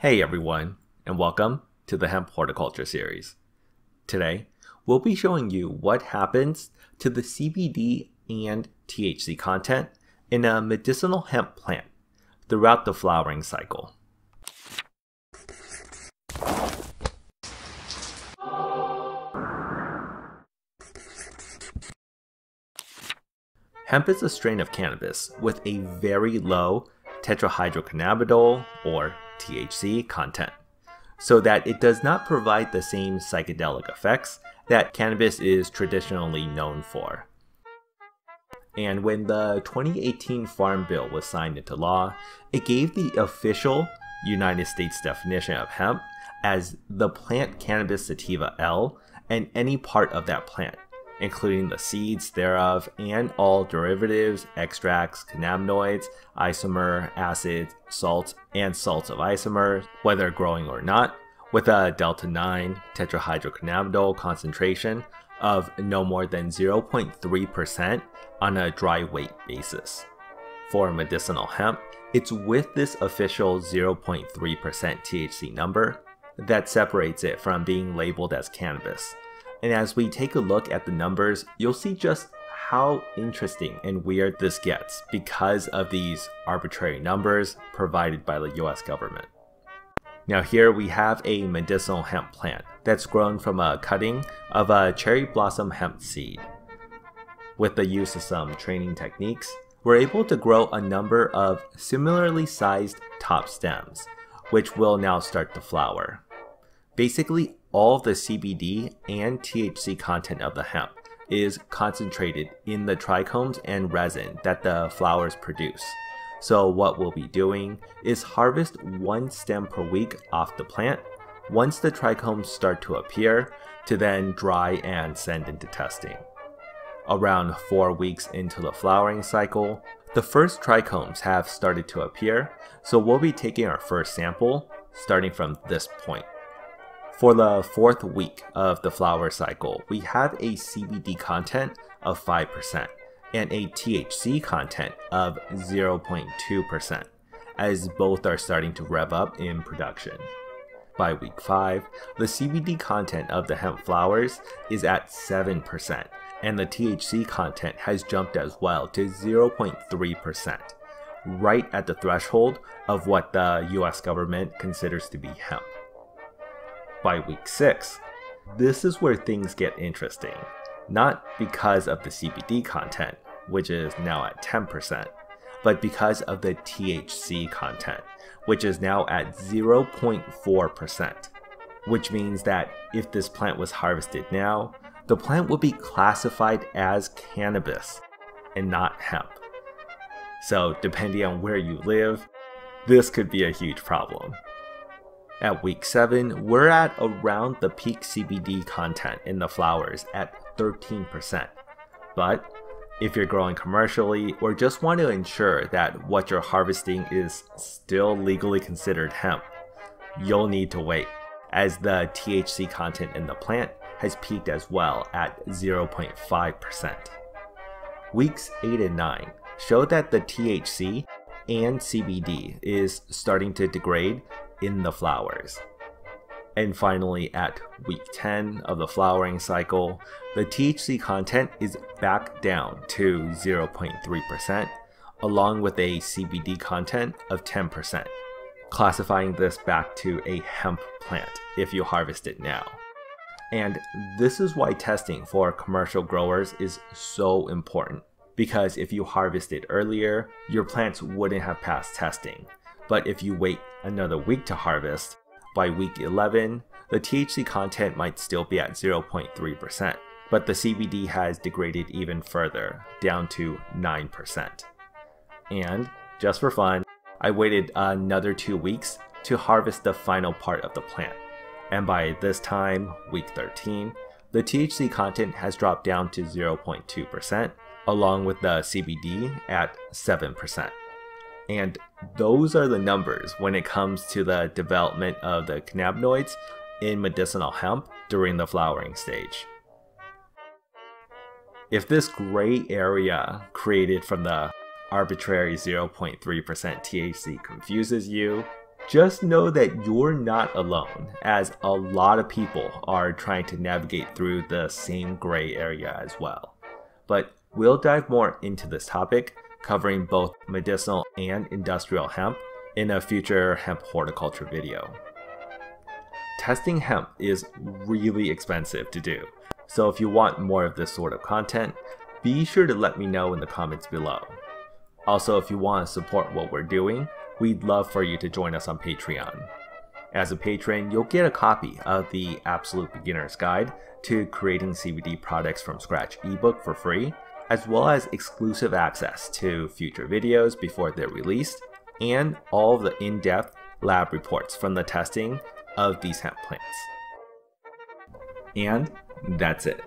Hey everyone, and welcome to the Hemp Horticulture series. Today, we'll be showing you what happens to the CBD and THC content in a medicinal hemp plant throughout the flowering cycle. Hemp is a strain of cannabis with a very low tetrahydrocannabinol or THC content, so that it does not provide the same psychedelic effects that cannabis is traditionally known for. And when the 2018 Farm Bill was signed into law, it gave the official United States definition of hemp as the plant cannabis sativa L and any part of that plant, including the seeds thereof and all derivatives, extracts, cannabinoids, isomer, acids, salts, and salts of isomers, whether growing or not, with a delta 9 tetrahydrocannabinol concentration of no more than 0.3% on a dry weight basis. For medicinal hemp, it's with this official 0.3% THC number that separates it from being labeled as cannabis. And as we take a look at the numbers, you'll see just how interesting and weird this gets because of these arbitrary numbers provided by the US government. Now here we have a medicinal hemp plant that's grown from a cutting of a cherry blossom hemp seed. With the use of some training techniques, we're able to grow a number of similarly sized top stems, which will now start to flower. Basically, all the CBD and THC content of the hemp is concentrated in the trichomes and resin that the flowers produce. So what we'll be doing is harvest one stem per week off the plant once the trichomes start to appear to then dry and send into testing. Around 4 weeks into the flowering cycle, the first trichomes have started to appear, so we'll be taking our first sample starting from this point. For the fourth week of the flower cycle, we have a CBD content of 5% and a THC content of 0.2%, as both are starting to rev up in production. By week 5, the CBD content of the hemp flowers is at 7%, and the THC content has jumped as well to 0.3%, right at the threshold of what the US government considers to be hemp. By week 6, this is where things get interesting not because of the CBD content, which is now at 10%, but because of the THC content, which is now at 0.4%, which means that if this plant was harvested now, the plant would be classified as cannabis and not hemp. So, depending on where you live, this could be a huge problem. At week 7, we're at around the peak CBD content in the flowers at 13%. But if you're growing commercially or just want to ensure that what you're harvesting is still legally considered hemp, you'll need to wait, as the THC content in the plant has peaked as well at 0.5%. Weeks 8 and 9 show that the THC and CBD is starting to degrade in the flowers. And finally, at week 10 of the flowering cycle, the THC content is back down to 0.3%, along with a CBD content of 10%, classifying this back to a hemp plant if you harvest it now. And this is why testing for commercial growers is so important, because if you harvest it earlier, your plants wouldn't have passed testing. But if you wait another week to harvest, by week 11, the THC content might still be at 0.3%, but the CBD has degraded even further, down to 9%. And, just for fun, I waited another two weeks to harvest the final part of the plant. And by this time, week 13, the THC content has dropped down to 0.2%, along with the CBD at 7%. And those are the numbers when it comes to the development of the cannabinoids in medicinal hemp during the flowering stage. If this gray area created from the arbitrary 0.3% THC confuses you, just know that you're not alone, as a lot of people are trying to navigate through the same gray area as well. But we'll dive more into this topic, covering both medicinal and industrial hemp in a future hemp horticulture video. Testing hemp is really expensive to do, so if you want more of this sort of content, be sure to let me know in the comments below. Also, if you want to support what we're doing, we'd love for you to join us on Patreon. As a patron, you'll get a copy of the Absolute Beginner's Guide to Creating CBD Products from Scratch ebook for free, as well as exclusive access to future videos before they're released, and all the in-depth lab reports from the testing of these hemp plants. And that's it.